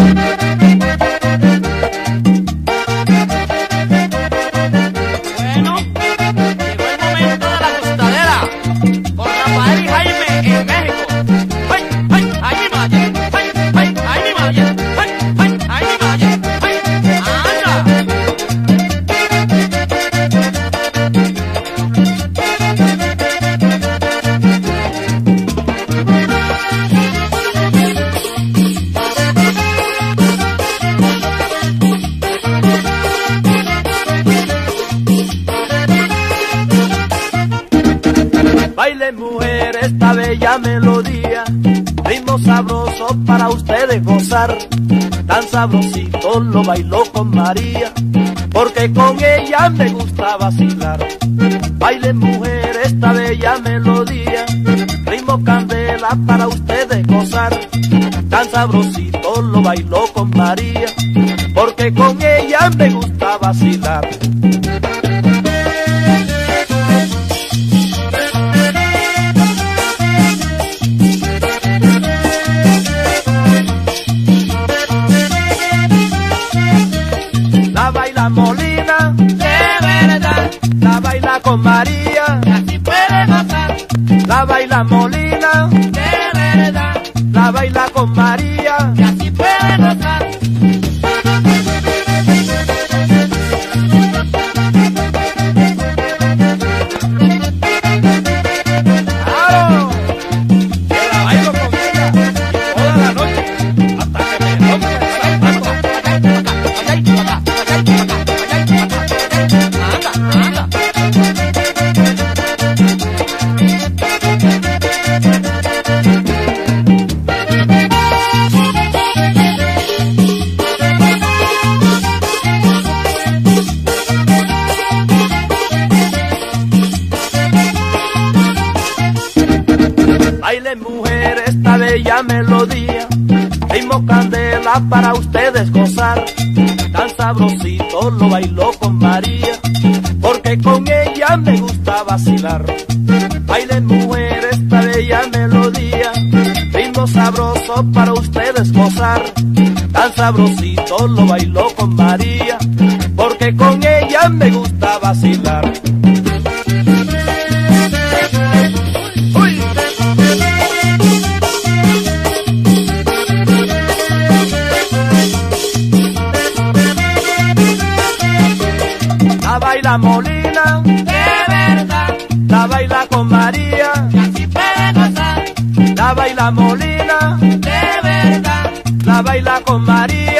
Baile esta bella melodía, ritmo sabroso para ustedes gozar. Tan sabrosito lo bailó con María, porque con ella me gusta vacilar. Baile mujer esta bella melodía, ritmo candela para ustedes gozar. Tan sabrosito lo bailó con María, porque con ella me gusta vacilar. La baila con María, y así puede gozar, la baila Molina, Baile mujer esta bella melodía, ritmo candela para ustedes gozar. Tan sabrosito lo bailó con María, porque con ella me gusta vacilar. Baile mujer esta bella melodía, ritmo sabroso para ustedes gozar. Tan sabrosito lo bailó con María, porque con ella me gusta vacilar. Baila Molina, De verdad, la baila con María, así puede gozar, la baila Molina, de verdad, la baila con María.